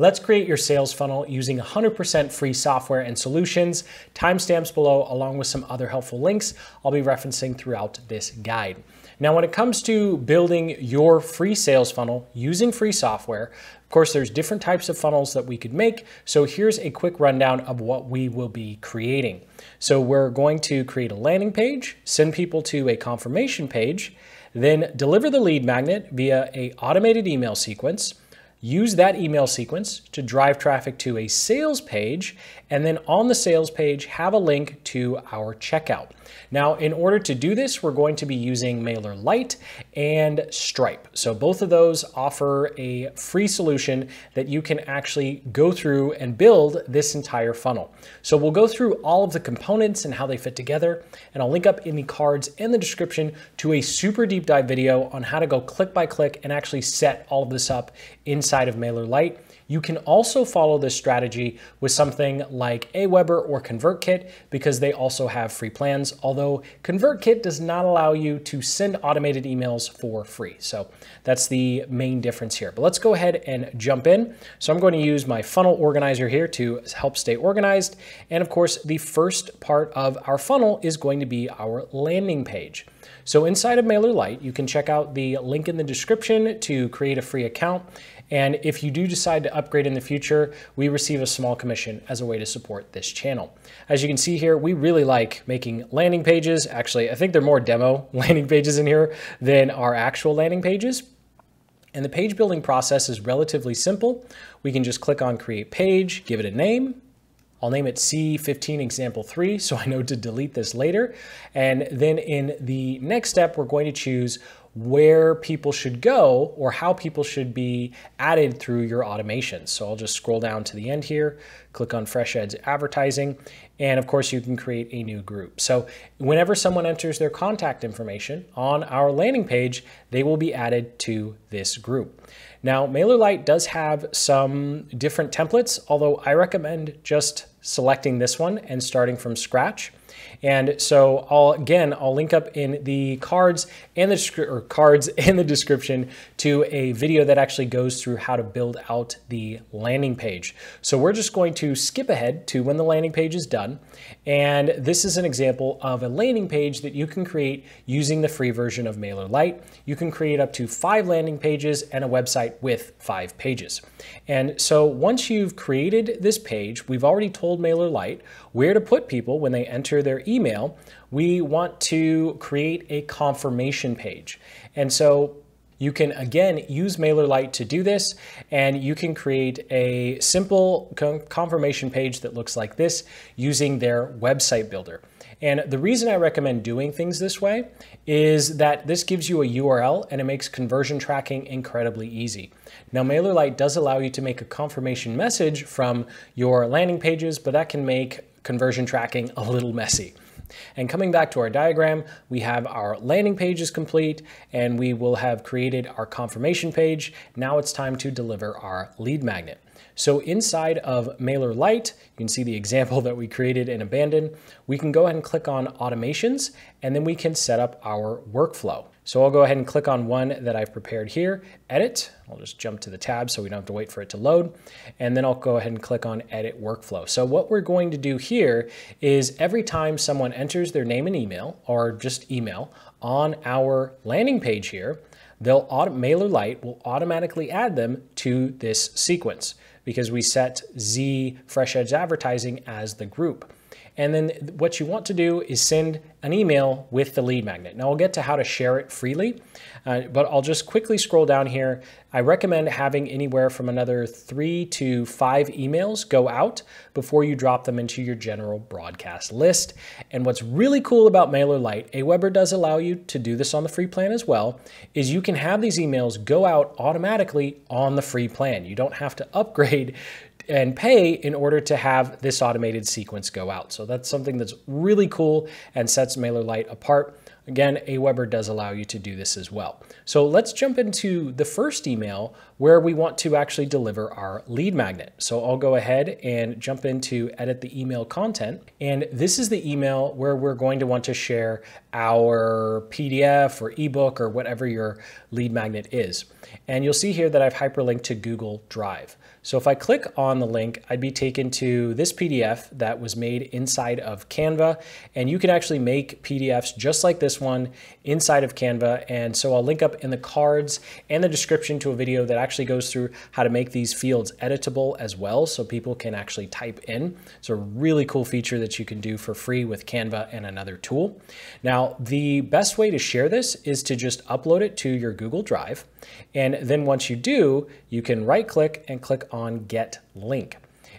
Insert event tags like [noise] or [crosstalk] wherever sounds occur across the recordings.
Let's create your sales funnel using 100% free software and solutions. Timestamps below, along with some other helpful links I'll be referencing throughout this guide. Now, when it comes to building your free sales funnel using free software, of course, there's different types of funnels that we could make. So here's a quick rundown of what we will be creating. So we're going to create a landing page, send people to a confirmation page, then deliver the lead magnet via a automated email sequence, use that email sequence to drive traffic to a sales page, and then on the sales page, have a link to our checkout. Now, in order to do this, we're going to be using MailerLite and Stripe. So both of those offer a free solution that you can actually go through and build this entire funnel. So we'll go through all of the components and how they fit together, and I'll link up in the cards and the description to a super deep dive video on how to go click by click and actually set all of this up inside of MailerLite. You can also follow this strategy with something like Aweber or ConvertKit because they also have free plans, although ConvertKit does not allow you to send automated emails for free. So that's the main difference here. But let's go ahead and jump in. So I'm going to use my funnel organizer here to help stay organized. And of course, the first part of our funnel is going to be our landing page. So inside of MailerLite, you can check out the link in the description to create a free account. And if you do decide to upgrade in the future, we receive a small commission as a way to support this channel. As you can see here, we really like making landing pages. Actually, I think they're more demo [laughs] landing pages in here than our actual landing pages. And the page building process is relatively simple. We can just click on create page, give it a name, I'll name it C15 example three, [laughs] so I know to delete this later. And then in the next step, we're going to choose where people should go or how people should be added through your automation. So I'll just scroll down to the end here, click on Fresheds Advertising, and of course you can create a new group. So whenever someone enters their contact information on our landing page, they will be added to this group. Now, MailerLite does have some different templates, although I recommend just selecting this one and starting from scratch. And so I'll again, I'll link up in the cards and the or cards [laughs] in the description to a video that actually goes through how to build out the landing page. So we're just going to skip ahead to when the landing page is done. And this is an example of a landing page that you can create using the free version of MailerLite. You can create up to five landing pages and a website with five pages. And so once you've created this page, we've already told MailerLite where to put people when they enter their email, we want to create a confirmation page. And so you can again use MailerLite to do this, and you can create a simple confirmation page that looks like this using their website builder. And the reason I recommend doing things this way is that this gives you a URL and it makes conversion tracking incredibly easy. Now, MailerLite does allow you to make a confirmation message from your landing pages, but that can make conversion tracking a little messy. And coming back to our diagram, we have our landing page is complete and we will have created our confirmation page. Now it's time to deliver our lead magnet. So inside of MailerLite, you can see the example [laughs] that we created and abandoned. We can go ahead and click on automations and then we can set up our workflow. So I'll go ahead and click on one that I've prepared here, edit. I'll just jump to the tab so we don't have to wait for it to load. And then I'll go ahead and click on edit workflow. So what we're going to do here is every time someone enters their name and email or just email on our landing page here, they'll MailerLite will automatically add them to this sequence because we set Z Fresheds Advertising as the group. And then what you want to do is send an email with the lead magnet. Now I'll get to how to share it freely, uh, but I'll just quickly scroll down here. I recommend having anywhere from another three to five emails go out before you drop them into your general broadcast list. And what's really cool about MailerLite, Aweber does allow you to do this on the free plan as well, is you can have these emails go out automatically on the free plan. You don't have to [laughs] upgrade and pay in order to have this automated sequence go out. So that's something that's really cool and sets MailerLite apart. Again, Aweber does allow you to do this as well. So let's jump into the first email where we want to actually deliver our lead magnet. So I'll go ahead and jump into edit the email content. And this is the email where we're going to want to share our PDF or ebook or whatever your lead magnet is. And you'll see here that I've hyperlinked to Google Drive. So if I click on the link, I'd be taken to this PDF that was made inside of Canva. And you can actually make PDFs just like this one inside of Canva. And so I'll link up in the cards and the description to a video that actually goes through how to make these fields editable as well so people can actually type in. It's a really cool feature that you can do for free with Canva and another tool. Now, the best way to share this is to just upload it to your Google Drive. And then once you do, you can right click and click on Get Link.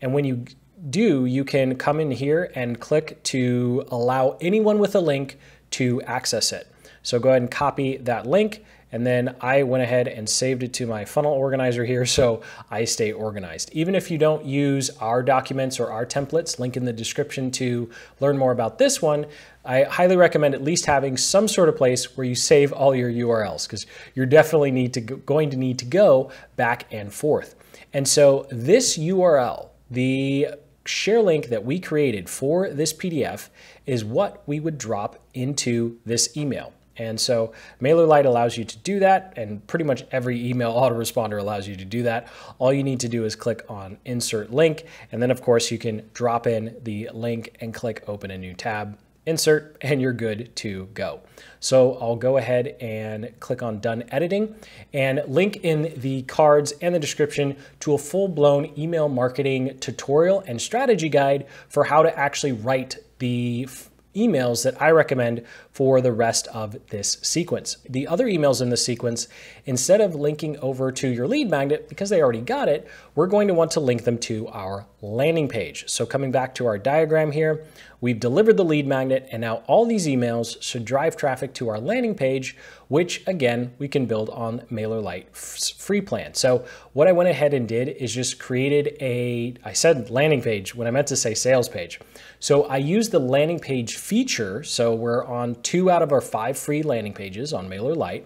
And when you do, you can come in here and click to allow anyone with a link to access it. So go ahead and copy that link. And then I went ahead and saved it to my funnel organizer here so I stay organized. Even if you don't use our documents or our templates, link in the description to learn more about this one, I highly recommend at least having some sort of place where you save all your URLs because you're definitely need to go, going to need to go back and forth. And so this URL, the share link that we created for this PDF is what we would drop into this email. And so MailerLite allows you to do that, and pretty much every email [laughs] autoresponder allows you to do that. All you need to do is click on Insert Link, and then of course you can drop in the link and click Open a new tab insert, [laughs] and you're good to go. So I'll go ahead and click on done editing and link in the cards and the description to a full-blown email marketing tutorial and strategy guide for how to actually write the emails that I recommend for the rest of this sequence. The other emails in the sequence, instead of linking over to your lead magnet, because they already got it, we're going to want to link them to our landing page. So coming back to our diagram here, we've delivered the lead magnet and now all these emails should drive traffic to our landing page, which again, we can build on MailerLite free plan. So what I went ahead and did is just created a, I said landing page when I meant to say sales page. So I used the landing page feature. So we're on two out of our five free landing pages on MailerLite.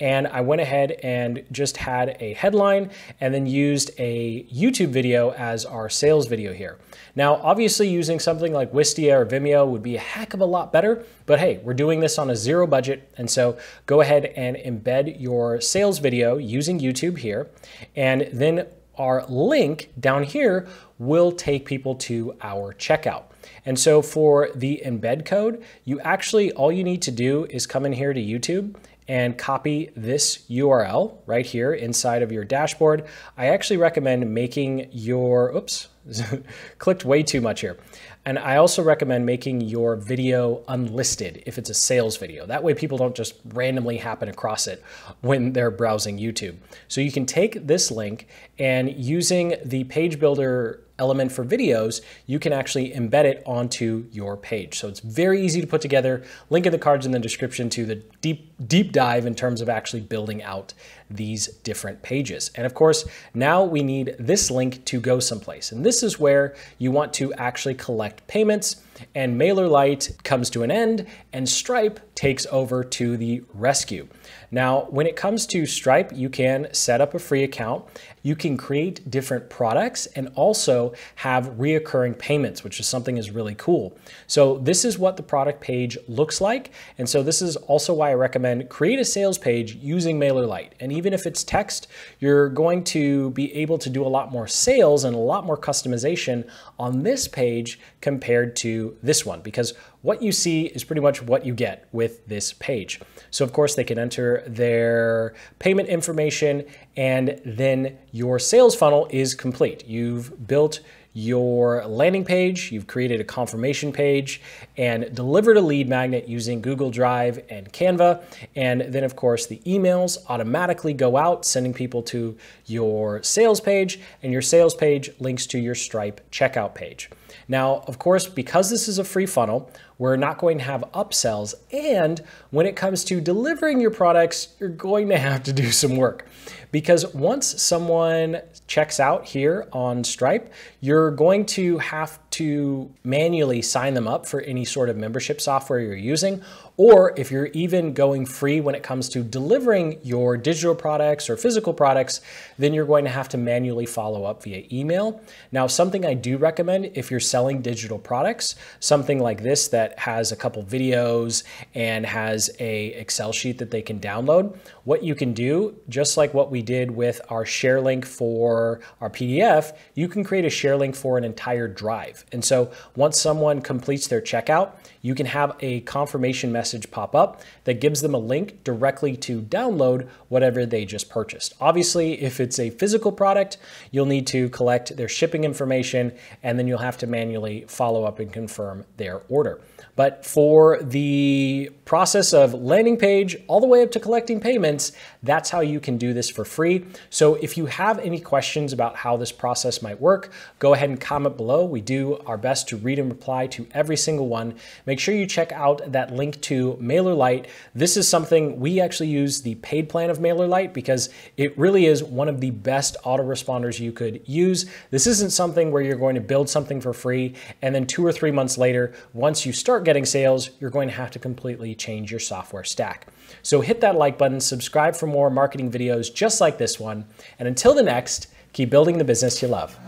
And I went ahead and just had a headline and then used a YouTube video as our sales video here. Now, obviously using something like Wistia or Vimeo would be a heck of a lot better, but hey, we're doing this on a zero budget. And so go ahead and embed your sales video using YouTube here. And then our link down here will take people to our checkout. And so for the embed code, you actually, all you need to do is come in here to YouTube and copy this URL right here inside of your dashboard. I actually recommend making your, oops, [laughs] clicked way too much here. And I also recommend making your video unlisted if it's a sales video. That way people don't just randomly happen across it when they're browsing YouTube. So you can take this link and using the page builder element for videos, you can actually embed it onto your page. So it's very easy to put together. Link in the cards in the description to the deep, deep dive in terms of actually building out these different pages. And of course, now we need this link to go someplace. And this is where you want to actually collect payments and MailerLite comes to an end and Stripe takes over to the rescue. Now, when it comes to Stripe, you can set up a free account. You can create different products and also have reoccurring payments, which is something is really cool. So this is what the product page looks like. And so this is also why I recommend create a sales page using MailerLite. And even if it's text, you're going to be able to do a lot more sales and a lot more customization on this page compared to this one because what you see is pretty much what you get with this page. So of course they can enter their payment information and then your sales funnel is complete. You've built your landing page, you've created a confirmation page, and delivered a lead magnet using Google Drive and Canva. And then, of course, the emails automatically go out, sending people to your sales page, and your sales page links to your Stripe checkout page. Now, of course, because this is a free funnel, we're not going to have upsells. And when it comes to delivering your products, you're going to have to do some work. Because once someone checks out here on Stripe, you're going to have to manually sign them up for any sort of membership software you're using, Or if you're even going free when it comes to delivering your digital products or physical products, then you're going to have to manually follow up via email. Now, something I do recommend if you're selling digital products, something like this that has a couple videos and has a Excel sheet that they can download, what you can do, just like what we did with our share link for our PDF, you can create a share link for an entire drive. And so once someone completes their checkout, you can have a confirmation message pop up that gives them a link directly to download whatever they just purchased. Obviously, if it's a physical product, you'll need to collect their shipping information and then you'll have to manually follow up and confirm their order. But for the process of landing page all the way up to collecting payments, that's how you can do this for free. So if you have any questions about how this process might work, go ahead and comment below. We do our best to read and reply to every single one. Make sure you check out that link to MailerLite. This is something we actually use the paid plan of MailerLite because it really is one of the best autoresponders you could use. This isn't something where you're going to build something for free and then two or three months later, once you start getting sales, you're going to have to completely change your software stack. So hit that like button, subscribe for more marketing videos just like this one, and until the next, keep building the business you love.